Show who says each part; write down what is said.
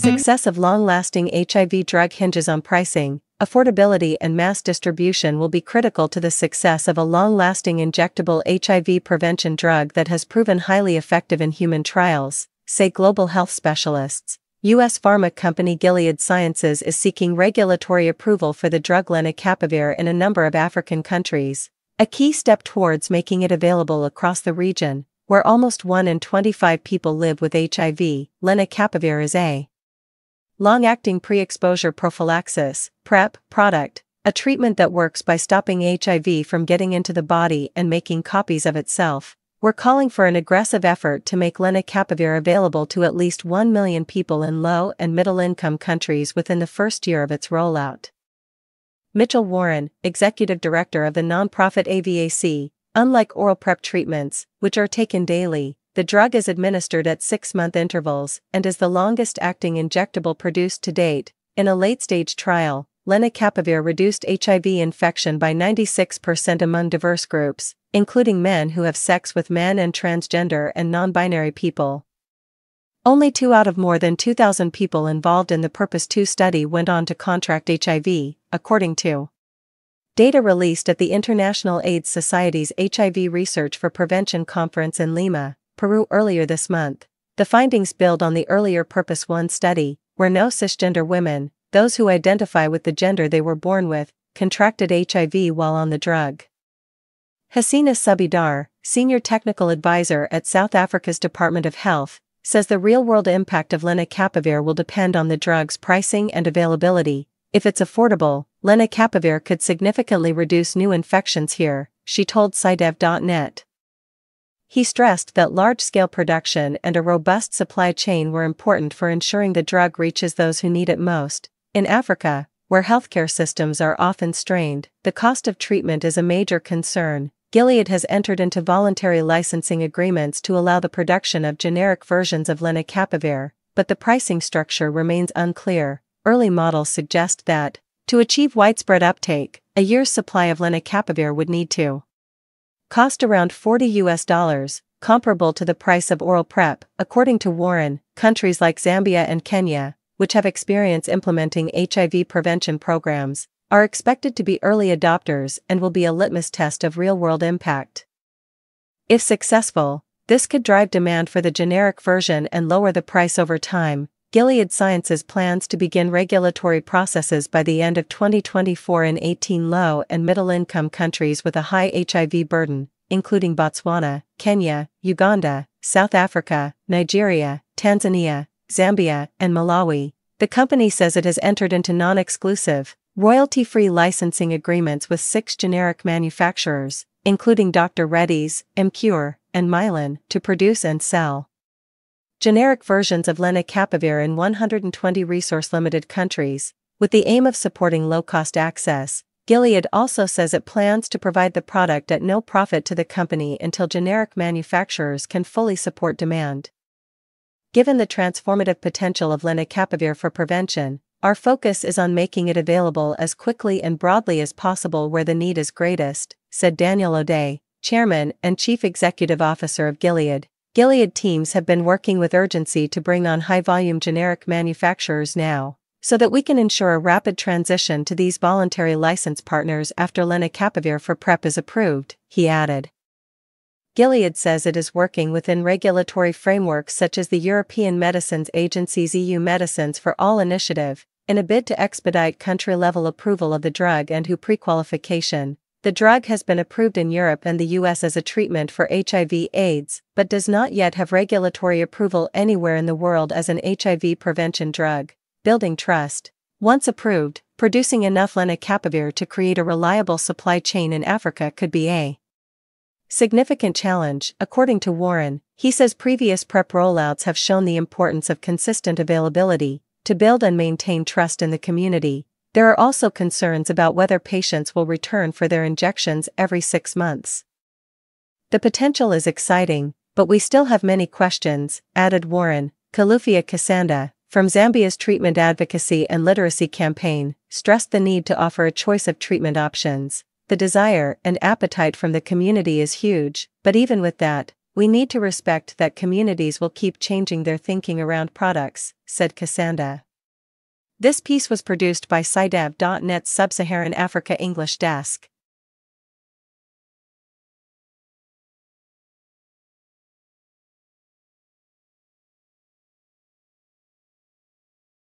Speaker 1: Mm-hmm. Success of long-lasting HIV drug hinges on pricing, affordability and mass distribution will be critical to the success of a long-lasting injectable HIV prevention drug that has proven highly effective in human trials, say global health specialists. U.S. pharma company Gilead Sciences is seeking regulatory approval for the drug lenacapavir in a number of African countries, a key step towards making it available across the region, where almost 1 in 25 people live with HIV. Lenacapavir is a long-acting pre-exposure prophylaxis PrEP product, a treatment that works by stopping HIV from getting into the body and making copies of itself. We're calling for an aggressive effort to make lenacapavir available to at least 1 million people in low and middle-income countries within the first year of its rollout. Mitchell Warren, executive director of the nonprofit AVAC, unlike oral PrEP treatments, which are taken daily, the drug is administered at six-month intervals and is the longest-acting injectable produced to date. In a late-stage trial, lenacapavir reduced HIV infection by 96% among diverse groups, including men who have sex with men and transgender and non-binary people. Only two out of more than 2,000 people involved in the Purpose 2 study went on to contract HIV, according to data released at the International AIDS Society's HIV Research for Prevention conference in Lima, Peru earlier this month. The findings build on the earlier Purpose 1 study, where no cisgender women, those who identify with the gender they were born with, contracted HIV while on the drug. Hasina Subedar, Senior Technical Advisor at South Africa's Department of Health, says the real-world impact of lenacapavir will depend on the drug's pricing and availability. If it's affordable, lenacapavir could significantly reduce new infections here, she told SciDev.net. He stressed that large-scale production and a robust supply chain were important for ensuring the drug reaches those who need it most. In Africa, where healthcare systems are often strained, the cost of treatment is a major concern, Gilead has entered into voluntary licensing agreements to allow the production of generic versions of lenacapavir, but the pricing structure remains unclear. Early models suggest that, to achieve widespread uptake, a year's supply of lenacapavir would need to cost around 40 US dollars, comparable to the price of oral PrEP, according to Warren. Countries like Zambia and Kenya, which have experience implementing HIV prevention programs, are expected to be early adopters and will be a litmus test of real-world impact. If successful, this could drive demand for the generic version and lower the price over time. Gilead Sciences plans to begin regulatory processes by the end of 2024 in 18 low and middle income countries with a high HIV burden, including Botswana, Kenya, Uganda, South Africa, Nigeria, Tanzania, Zambia, and Malawi. The company says it has entered into non exclusive, royalty-free licensing agreements with six generic manufacturers, including Dr. Reddy's, Emcure, and Mylan, to produce and sell generic versions of lenacapavir in 120 resource-limited countries, with the aim of supporting low-cost access. Gilead also says it plans to provide the product at no profit to the company until generic manufacturers can fully support demand. Given the transformative potential of lenacapavir for prevention, our focus is on making it available as quickly and broadly as possible where the need is greatest, said Daniel O'Day, Chairman and Chief Executive Officer of Gilead. Gilead teams have been working with urgency to bring on high-volume generic manufacturers now, so that we can ensure a rapid transition to these voluntary license partners after lenacapavir for PrEP is approved, he added. Gilead says it is working within regulatory frameworks such as the European Medicines Agency's EU Medicines for All initiative, in a bid to expedite country level approval of the drug and WHO prequalification, the drug has been approved in Europe and the US as a treatment for HIV/AIDS, but does not yet have regulatory approval anywhere in the world as an HIV prevention drug. Building trust. Once approved, producing enough lenacapavir to create a reliable supply chain in Africa could be a significant challenge, according to Warren. He says previous PrEP rollouts have shown the importance of consistent availability, to build and maintain trust in the community. There are also concerns about whether patients will return for their injections every six months. The potential is exciting, but we still have many questions, added Warren. Kalufia Kasanda, from Zambia's Treatment Advocacy and Literacy Campaign, stressed the need to offer a choice of treatment options. The desire and appetite from the community is huge, but even with that, We need to respect that communities will keep changing their thinking around products, said Kasanda. This piece was produced by SciDev.net's Sub Saharan Africa English Desk.